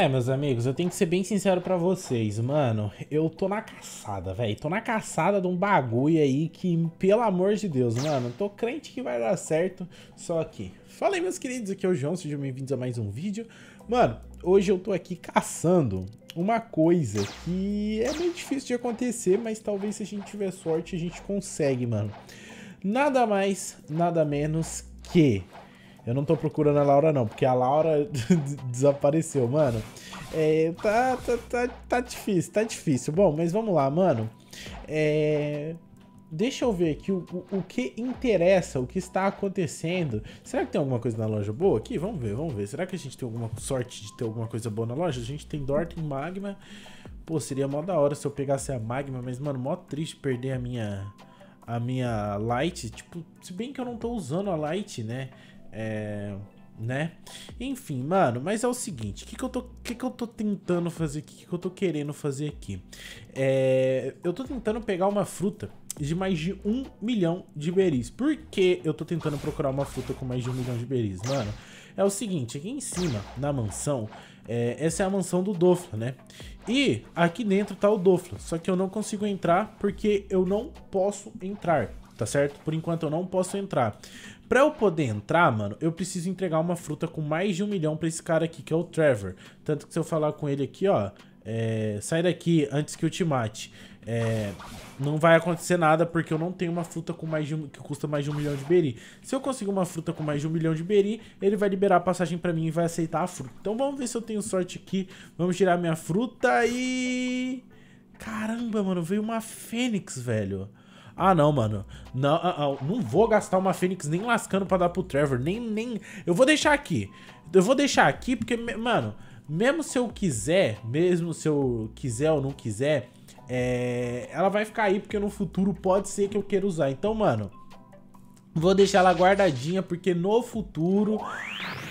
É, meus amigos, eu tenho que ser bem sincero pra vocês, mano. Eu tô na caçada, velho. Tô na caçada de um bagulho aí que, pelo amor de Deus, mano, tô crente que vai dar certo. Só que. Fala aí, meus queridos, aqui é o João, sejam bem-vindos a mais um vídeo. Mano, hoje eu tô aqui caçando uma coisa que é meio difícil de acontecer, mas talvez se a gente tiver sorte a gente consegue, mano. Nada mais, nada menos que eu não tô procurando a Laura, não, porque a Laura desapareceu, mano. É, tá, tá, tá, tá difícil, tá difícil. Bom, mas vamos lá, mano. É... Deixa eu ver aqui o, o, o, que interessa, o que está acontecendo. Será que tem alguma coisa na loja boa aqui? Vamos ver, vamos ver. Será que a gente tem alguma sorte de ter alguma coisa boa na loja? A gente tem Dorten Magma. Pô, seria mó da hora se eu pegasse a Magma, mas, mano, mó triste perder a minha a minha Light. Tipo, se bem que eu não tô usando a Light, né? É, né? Enfim, mano, mas é o seguinte, o que, que, eu tô, que, que eu tô tentando fazer aqui? O que, que eu tô querendo fazer aqui? É, eu tô tentando pegar uma fruta de mais de um milhão de beris. Por que eu tô tentando procurar uma fruta com mais de um milhão de beris? Mano, é o seguinte, aqui em cima, na mansão, é, essa é a mansão do Dofla, né? E aqui dentro tá o Dofla, só que eu não consigo entrar porque eu não posso entrar, tá certo? Por enquanto eu não posso entrar. Pra eu poder entrar, mano, eu preciso entregar uma fruta com mais de um milhão pra esse cara aqui, que é o Trevor. Tanto que se eu falar com ele aqui, ó, é, sai daqui antes que eu te mate. É, não vai acontecer nada porque eu não tenho uma fruta com mais um, que custa mais de um milhão de beri. Se eu conseguir uma fruta com mais de um milhão de beri, ele vai liberar a passagem pra mim e vai aceitar a fruta. Então vamos ver se eu tenho sorte aqui. Vamos tirar minha fruta e... Caramba, mano, veio uma fênix, velho. Ah, não, mano. Não, uh, uh, não vou gastar uma Fênix nem lascando pra dar pro Trevor. Nem, nem... Eu vou deixar aqui. Eu vou deixar aqui porque, mano, mesmo se eu quiser, mesmo se eu quiser ou não quiser, é... ela vai ficar aí porque no futuro pode ser que eu queira usar. Então, mano, vou deixar ela guardadinha porque no futuro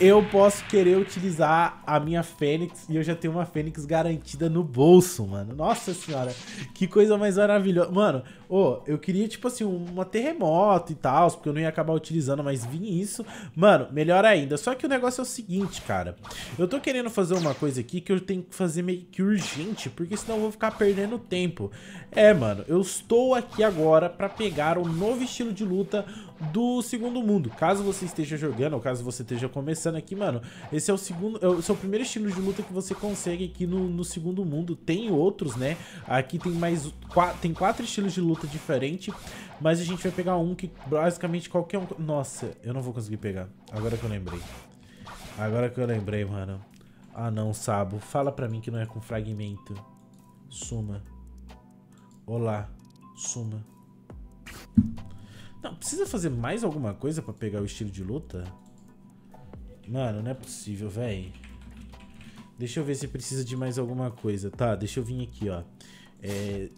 eu posso querer utilizar a minha Fênix e eu já tenho uma Fênix garantida no bolso, mano. Nossa senhora, que coisa mais maravilhosa. Mano, oh, eu queria, tipo assim, uma terremoto e tal, porque eu não ia acabar utilizando, mas vim isso. Mano, melhor ainda. Só que o negócio é o seguinte, cara. Eu tô querendo fazer uma coisa aqui que eu tenho que fazer meio que urgente, porque senão eu vou ficar perdendo tempo. É, mano, eu estou aqui agora pra pegar o novo estilo de luta do segundo mundo. Caso você esteja jogando, ou caso você esteja começando aqui, mano, esse é o segundo, é o, é o primeiro estilo de luta que você consegue aqui no, no segundo mundo. Tem outros, né? Aqui tem mais, tem quatro estilos de luta diferentes, mas a gente vai pegar um que basicamente qualquer um... Nossa, eu não vou conseguir pegar, agora que eu lembrei. Agora que eu lembrei, mano. Ah não, Sabo, fala pra mim que não é com fragmento. Suma. Olá, suma. Não, precisa fazer mais alguma coisa pra pegar o estilo de luta? Mano, não é possível, velho. Deixa eu ver se precisa de mais alguma coisa. Tá, deixa eu vir aqui, ó. É,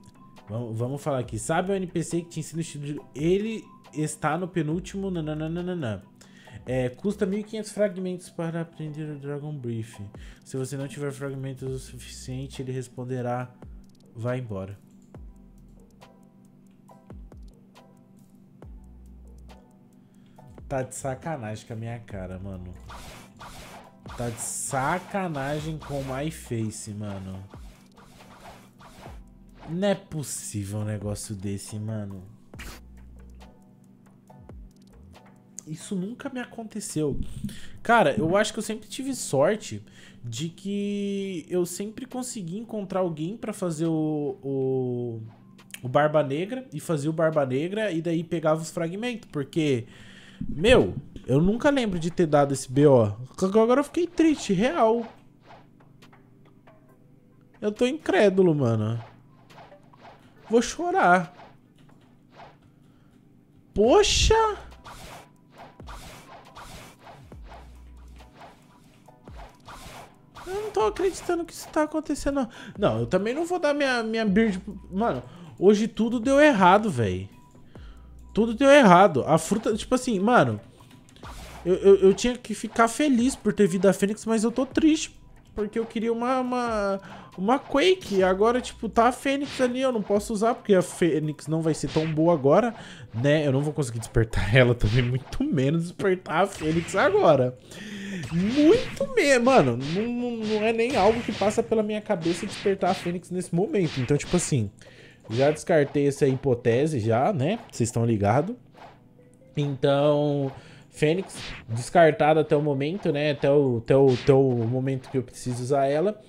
vamos, vamos falar aqui. Sabe o NPC que te ensina o estilo de... Ele está no penúltimo... Nananana. É, custa 1500 fragmentos para aprender o Dragon Brief. Se você não tiver fragmentos o suficiente, ele responderá... Vai embora. Tá de sacanagem com a minha cara, mano. Tá de sacanagem com o My Face, mano. Não é possível um negócio desse, mano. Isso nunca me aconteceu. Cara, eu acho que eu sempre tive sorte de que eu sempre consegui encontrar alguém para fazer o, o, o Barba Negra e fazer o Barba Negra e daí pegava os fragmentos, porque meu, eu nunca lembro de ter dado esse BO. Agora eu fiquei triste, real. Eu tô incrédulo, mano. Vou chorar. Poxa! Eu não tô acreditando que isso tá acontecendo. Não, eu também não vou dar minha, minha beard... Mano, hoje tudo deu errado, velho. Tudo deu errado. A fruta, tipo assim, mano. Eu, eu, eu, tinha que ficar feliz por ter vindo a Fênix, mas eu tô triste. Porque eu queria uma, uma, uma Quake. Agora, tipo, tá a Fênix ali. Eu não posso usar, porque a Fênix não vai ser tão boa agora, né? Eu não vou conseguir despertar ela também, muito menos despertar a Fênix agora. Muito mesmo, mano. Não, não é nem algo que passa pela minha cabeça despertar a Fênix nesse momento. Então, tipo assim, já descartei essa hipótese já, né? Vocês estão ligados. Então, Fênix descartada até o momento, né? Até o, até, o, até o momento que eu preciso usar ela.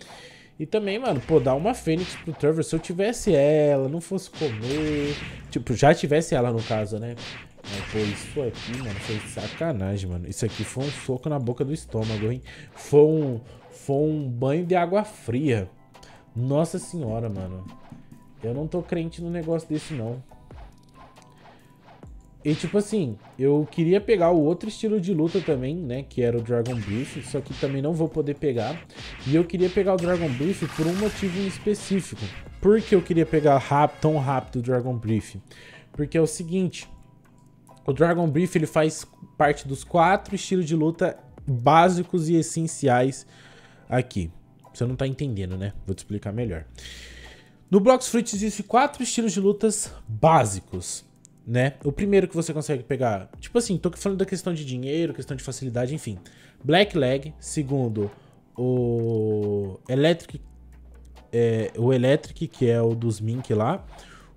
E também, mano, pô, dar uma Fênix pro Trevor. Se eu tivesse ela, não fosse comer. Tipo, já tivesse ela no caso, né? Mas, pô, isso aqui, mano, foi sacanagem, mano. Isso aqui foi um soco na boca do estômago, hein? Foi um, foi um banho de água fria. Nossa senhora, mano. Eu não tô crente no negócio desse, não. E tipo assim, eu queria pegar o outro estilo de luta também, né? Que era o Dragon Brief, só que também não vou poder pegar. E eu queria pegar o Dragon Brief por um motivo específico. Por que eu queria pegar rápido, tão rápido o Dragon Brief? Porque é o seguinte, o Dragon Brief ele faz parte dos quatro estilos de luta básicos e essenciais aqui. Você não tá entendendo, né? Vou te explicar melhor. No Blocks Fruit existem quatro estilos de lutas básicos né? O primeiro que você consegue pegar, tipo assim, tô falando da questão de dinheiro, questão de facilidade, enfim. Black Leg, segundo o Electric, é, o Electric, que é o dos Mink lá.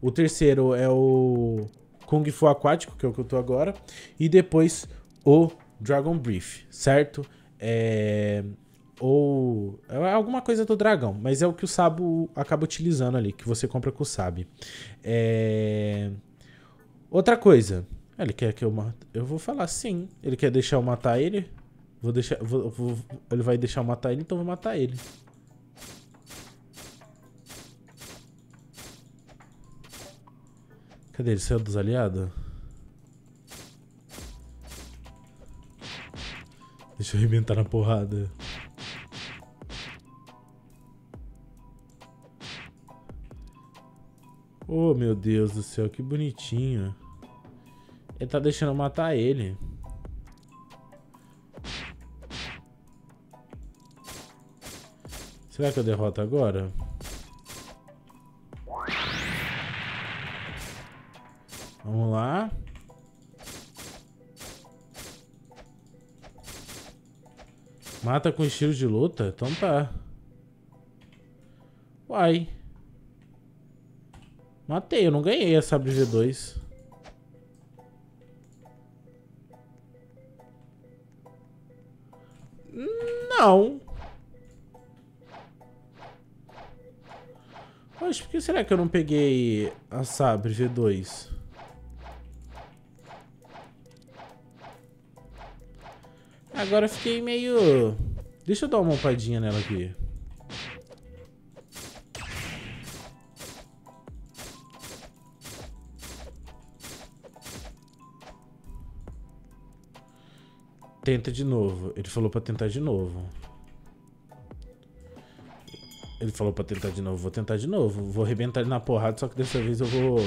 O terceiro é o Kung Fu Aquático, que é o que eu tô agora. E depois o Dragon Brief, certo? É... Ou... É alguma coisa do dragão, mas é o que o Sabo acaba utilizando ali, que você compra com o Sabe. É... Outra coisa. Ele quer que eu mate. Eu vou falar sim. Ele quer deixar eu matar ele? Vou deixar. Vou, vou... Ele vai deixar eu matar ele, então eu vou matar ele. Cadê ele? Saiu dos aliados? Deixa eu arrebentar na porrada. Oh, meu Deus do céu, que bonitinho. Ele tá deixando matar ele. Será que eu derroto agora? Vamos lá. Mata com estilo de luta? Então tá. Uai. Matei, eu não ganhei a Sabre G2. Não. Mas por que será que eu não peguei a Sabre G2? Agora eu fiquei meio... Deixa eu dar uma mopadinha nela aqui. Tenta de novo. Ele falou pra tentar de novo. Ele falou pra tentar de novo. Vou tentar de novo. Vou arrebentar ele na porrada, só que dessa vez eu vou...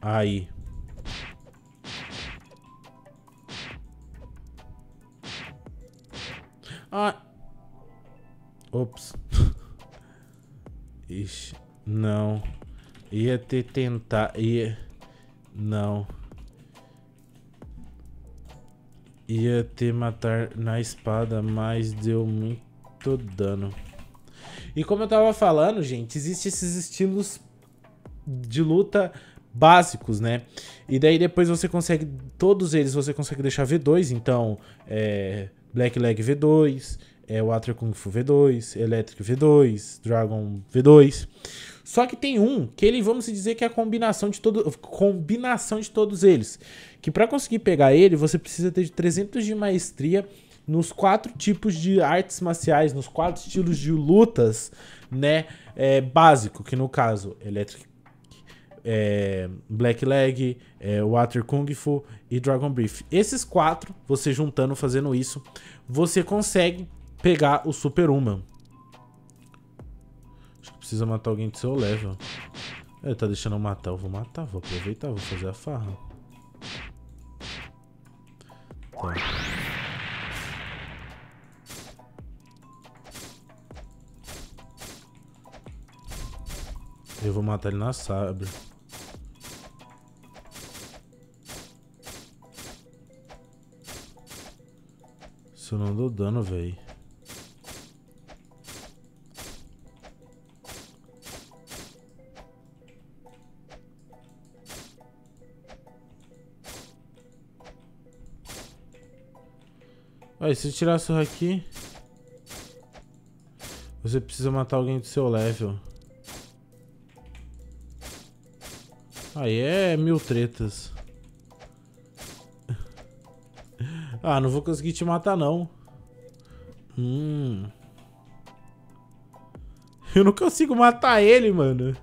Aí. Ah. Ops. Ixi. Não. Ia ter tentar... Ia... Não. Ia te matar na espada, mas deu muito dano. E como eu tava falando, gente, existem esses estilos de luta básicos, né? E daí depois você consegue, todos eles você consegue deixar V2, então é, Black Leg V2, é, Water Kung Fu V2, Electric V2, Dragon V2. Só que tem um que ele, vamos dizer que é a combinação de, todo, combinação de todos eles. Que para conseguir pegar ele, você precisa ter de 300 de maestria nos quatro tipos de artes marciais, nos quatro estilos de lutas, né? É, básico, que no caso, Electric é, Black Leg, é, Water Kung Fu e Dragon Brief. Esses quatro, você juntando, fazendo isso, você consegue pegar o Super Human precisa matar alguém do seu level. Ele tá deixando eu matar, eu vou matar, vou aproveitar, vou fazer a farra. Tá. Eu vou matar ele na sabre. Nossa, eu não dou dano, velho. Olha, se tirar isso aqui... Você precisa matar alguém do seu level. Aí é mil tretas. ah, não vou conseguir te matar, não. Hum. Eu não consigo matar ele, mano.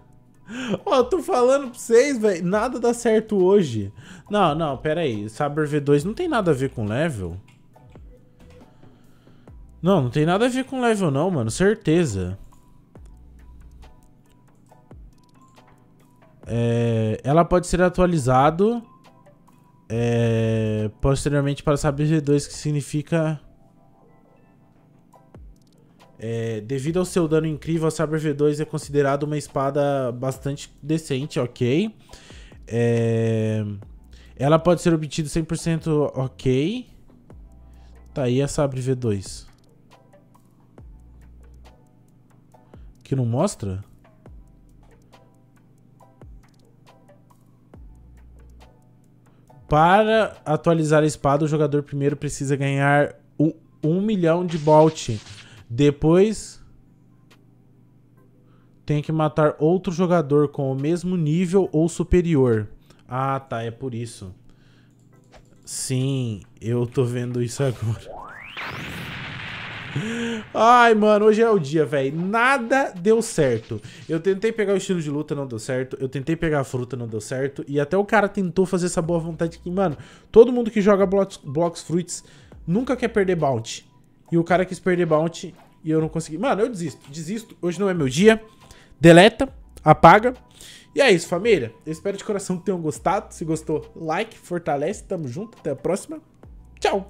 Ó, tô falando pra vocês, velho. Nada dá certo hoje. Não, não, pera aí. Saber V2 não tem nada a ver com level. Não, não tem nada a ver com level não, mano. Certeza. É, ela pode ser atualizado é, posteriormente para Sabre V2, que significa... É, devido ao seu dano incrível, a Sabre V2 é considerado uma espada bastante decente, ok. É, ela pode ser obtida 100% ok. Tá aí a Sabre V2. Que não mostra? Para atualizar a espada, o jogador primeiro precisa ganhar um, um milhão de bolt. Depois tem que matar outro jogador com o mesmo nível ou superior. Ah, tá, é por isso. Sim, eu tô vendo isso agora. Ai, mano, hoje é o dia, velho. Nada deu certo. Eu tentei pegar o estilo de luta, não deu certo. Eu tentei pegar a fruta, não deu certo. E até o cara tentou fazer essa boa vontade que, mano, todo mundo que joga Blocks, blocks Fruits nunca quer perder bounty. E o cara quis perder bounty e eu não consegui. Mano, eu desisto. Desisto. Hoje não é meu dia. Deleta, apaga. E é isso, família. Eu espero de coração que tenham gostado. Se gostou, like, fortalece. Tamo junto. Até a próxima. Tchau.